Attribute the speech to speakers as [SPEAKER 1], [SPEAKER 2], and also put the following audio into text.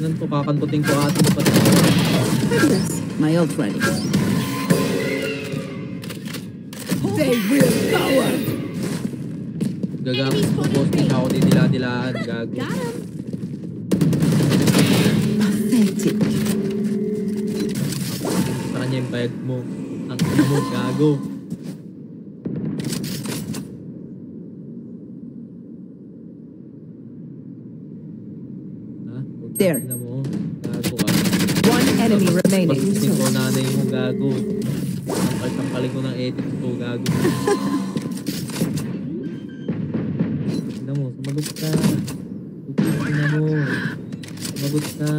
[SPEAKER 1] Nan to, kakantutin ko ate mo pati.
[SPEAKER 2] Fabulous. My ult ready. They will cower.
[SPEAKER 1] Gagamit ko posting ako didila-dilaan. Gago.
[SPEAKER 3] Got him.
[SPEAKER 2] Pathetic.
[SPEAKER 1] Sa kanya yung bayad mo. Ang ina mo, gago.
[SPEAKER 2] There.
[SPEAKER 1] mo. Gago ka.
[SPEAKER 2] One enemy remaining.
[SPEAKER 1] Pagsisin ko nanay mo, gago. Ko ng edit ko, gago. Ina mo, sumagot ka. Ina mo. Sumagot ka.